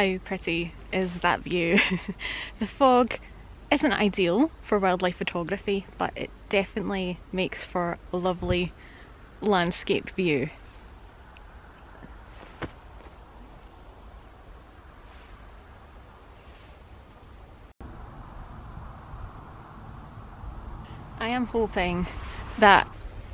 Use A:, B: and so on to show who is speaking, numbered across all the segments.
A: how pretty is that view. the fog isn't ideal for wildlife photography but it definitely makes for a lovely landscape view. I am hoping that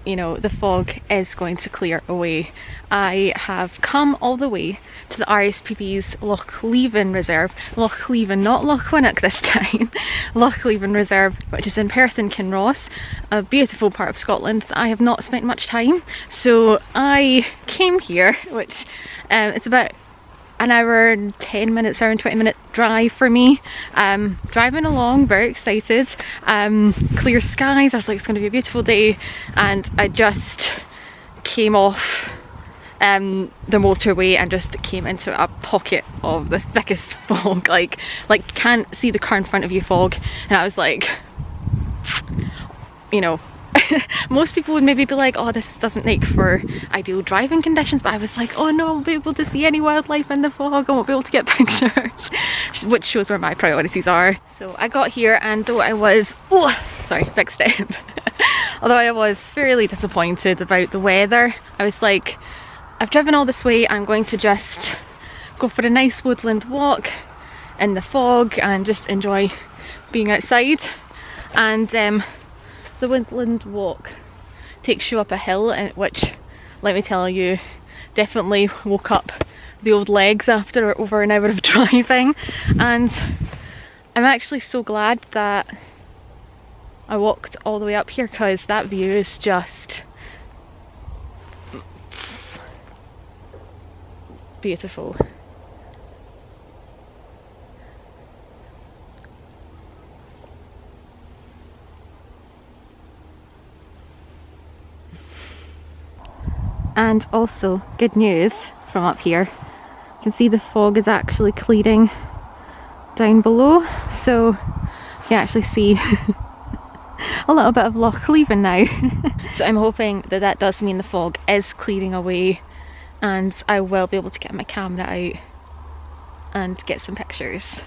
A: you know, the fog is going to clear away. I have come all the way to the RSPB's Loch Leven Reserve, Loch Leven, not Lochwinnoch this time, Loch Leven Reserve, which is in Perth and Kinross, a beautiful part of Scotland that I have not spent much time. So I came here, which um, it's about an hour and 10 minutes, hour and 20 minute drive for me. Um, driving along, very excited. Um, clear skies, I was like, it's gonna be a beautiful day. And I just came off um, the motorway and just came into a pocket of the thickest fog. Like, like can't see the car in front of you fog. And I was like, you know, most people would maybe be like oh this doesn't make for ideal driving conditions but I was like oh no I won't be able to see any wildlife in the fog. I won't be able to get pictures which shows where my priorities are. So I got here and though I was oh sorry big step although I was fairly disappointed about the weather I was like I've driven all this way. I'm going to just go for a nice woodland walk in the fog and just enjoy being outside. And um, the woodland walk takes you up a hill and which let me tell you definitely woke up the old legs after over an hour of driving and I'm actually so glad that I walked all the way up here because that view is just beautiful. And also, good news from up here, you can see the fog is actually clearing down below. So you can actually see a little bit of Loch Leven now. so I'm hoping that that does mean the fog is clearing away and I will be able to get my camera out and get some pictures.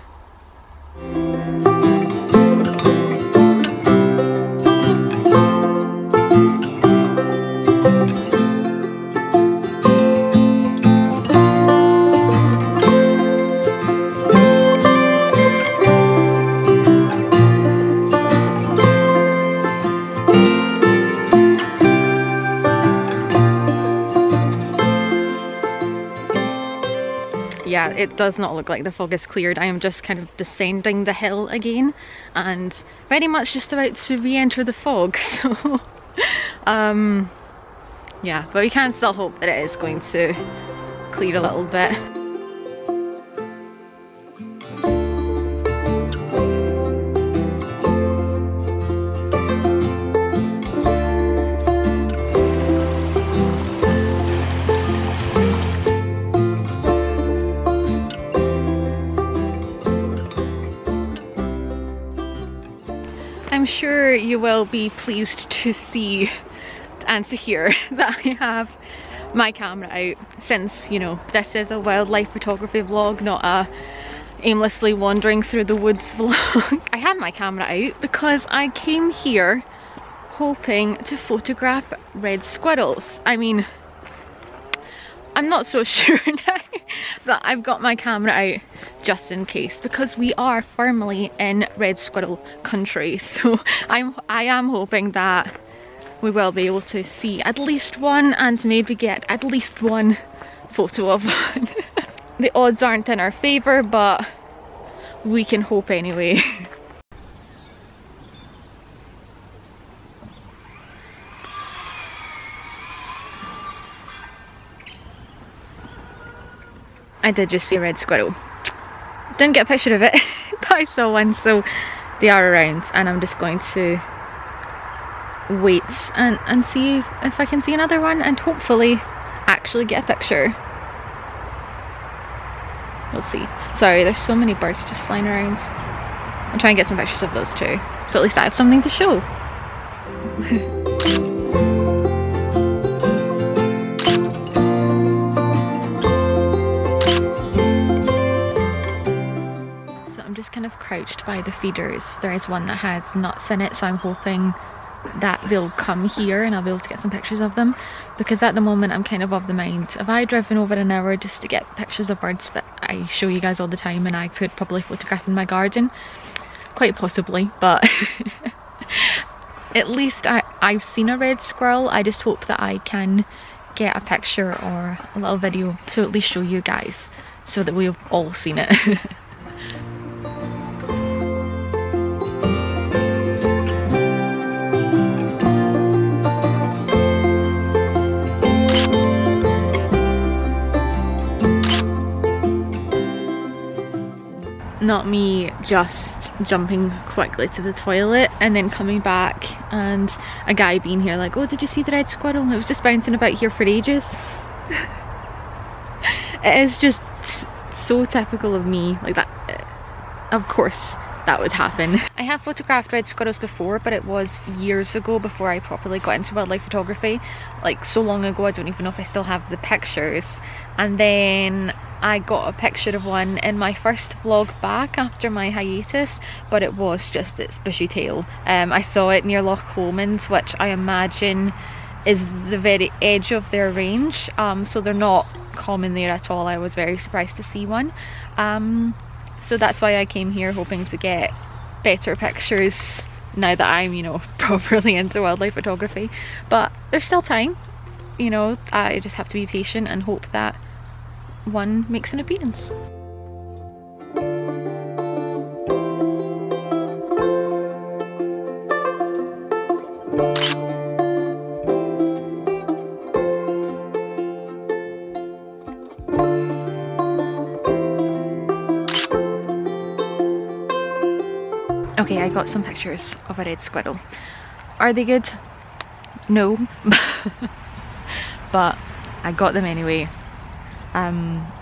A: Yeah, it does not look like the fog is cleared. I am just kind of descending the hill again and very much just about to re-enter the fog. So, um, yeah, but we can still hope that it is going to clear a little bit. Sure you will be pleased to see and to hear that I have my camera out since, you know, this is a wildlife photography vlog, not a aimlessly wandering through the woods vlog. I have my camera out because I came here hoping to photograph red squirrels. I mean, I'm not so sure now that I've got my camera out just in case because we are firmly in red squirrel country so I'm I am hoping that we will be able to see at least one and maybe get at least one photo of one. the odds aren't in our favour but we can hope anyway. I did just see a red squirrel. Didn't get a picture of it, but I saw one, so they are around and I'm just going to wait and, and see if I can see another one and hopefully actually get a picture. We'll see. Sorry, there's so many birds just flying around. I'm trying to get some pictures of those too. So at least I have something to show. of crouched by the feeders. There is one that has nuts in it, so I'm hoping that they'll come here and I'll be able to get some pictures of them. Because at the moment I'm kind of of the mind. Have I driven over an hour just to get pictures of birds that I show you guys all the time and I could probably photograph in my garden? Quite possibly but at least I, I've seen a red squirrel. I just hope that I can get a picture or a little video to at least show you guys so that we've all seen it not me just jumping quickly to the toilet and then coming back and a guy being here like oh did you see the red squirrel? It was just bouncing about here for ages. It is just so typical of me like that eh, of course that would happen. I have photographed red squirrels before but it was years ago before I properly got into wildlife photography. Like so long ago I don't even know if I still have the pictures. And then I got a picture of one in my first vlog back after my hiatus but it was just its bushy tail. Um, I saw it near Loch Lomond which I imagine is the very edge of their range um, so they're not common there at all. I was very surprised to see one. Um, so that's why I came here hoping to get better pictures now that I'm you know properly into wildlife photography but there's still time you know I just have to be patient and hope that one makes an appearance. Okay, I got some pictures of a red squirrel. Are they good? No. but I got them anyway um,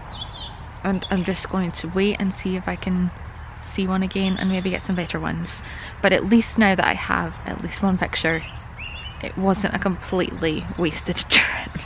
A: and I'm just going to wait and see if I can see one again and maybe get some better ones. But at least now that I have at least one picture it wasn't a completely wasted trip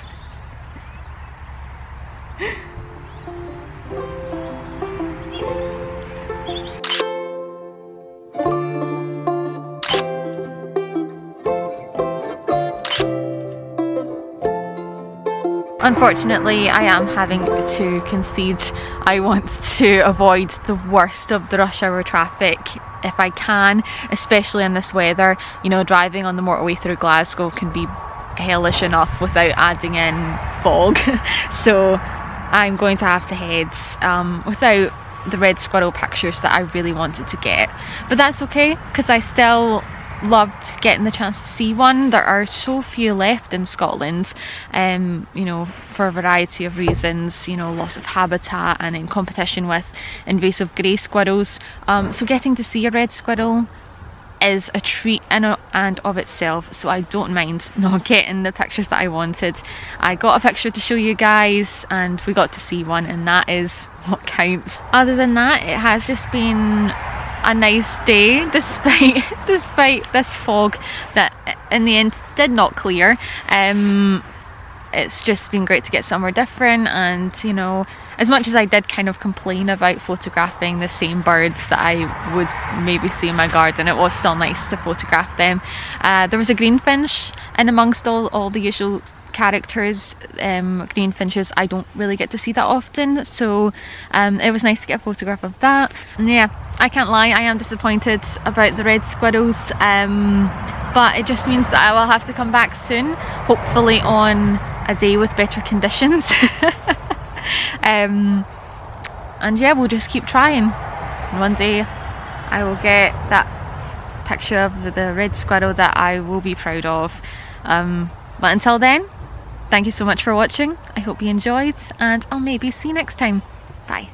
A: Unfortunately, I am having to concede. I want to avoid the worst of the rush hour traffic if I can, especially in this weather. You know, driving on the motorway through Glasgow can be hellish enough without adding in fog. so I'm going to have to head um, without the red squirrel pictures that I really wanted to get. But that's okay, because I still loved getting the chance to see one. There are so few left in Scotland, um, you know, for a variety of reasons, you know, loss of habitat and in competition with invasive grey squirrels. Um, so getting to see a red squirrel is a treat in and of itself so I don't mind not getting the pictures that I wanted. I got a picture to show you guys and we got to see one and that is what counts. Other than that it has just been a nice day despite despite this fog that in the end did not clear. Um, it's just been great to get somewhere different and you know as much as I did kind of complain about photographing the same birds that I would maybe see in my garden it was still nice to photograph them. Uh, there was a greenfinch and amongst all, all the usual characters, um, greenfinches, I don't really get to see that often so um, it was nice to get a photograph of that. And yeah I can't lie I am disappointed about the red squirrels um, but it just means that I will have to come back soon hopefully on a day with better conditions. Um, and yeah we'll just keep trying. One day I will get that picture of the red squirrel that I will be proud of. Um, but until then Thank you so much for watching. I hope you enjoyed and I'll maybe see you next time. Bye.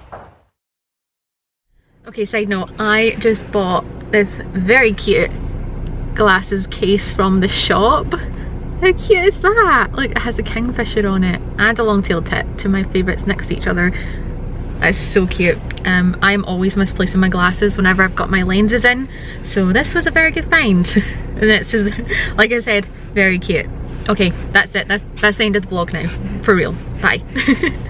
A: Okay, side note, I just bought this very cute glasses case from the shop. How cute is that? Look, it has a kingfisher on it and a long-tailed tit, two of my favourites next to each other. That's so cute. Um, I'm always misplacing my glasses whenever I've got my lenses in, so this was a very good find. and it's just, like I said, very cute. Okay, that's it. That's, that's the end of the vlog now. For real. Bye.